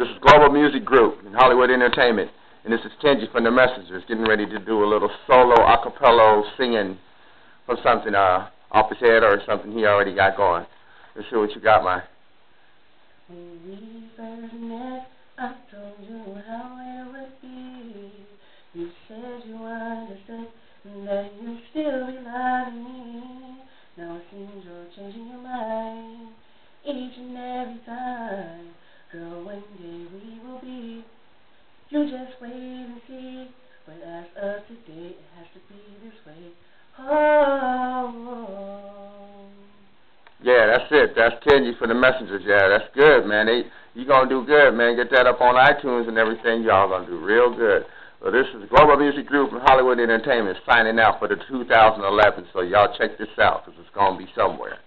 This is Global Music Group in Hollywood Entertainment, and this is Kenji from the Messengers getting ready to do a little solo acapella singing from something uh, off his head or something he already got going. Let's see what you got, man. I told you how it would be. You said you understood and that you still be loving me. Now it seems you're changing your mind we will be. You just wait and see. But as of today, it has to be this way. Oh. Yeah, that's it. That's Kenji for the Messengers. Yeah, that's good, man. They, you gonna do good, man. Get that up on iTunes and everything. Y'all gonna do real good. Well, this is Global Music Group from Hollywood Entertainment signing out for the 2011. So y'all check this out because it's gonna be somewhere.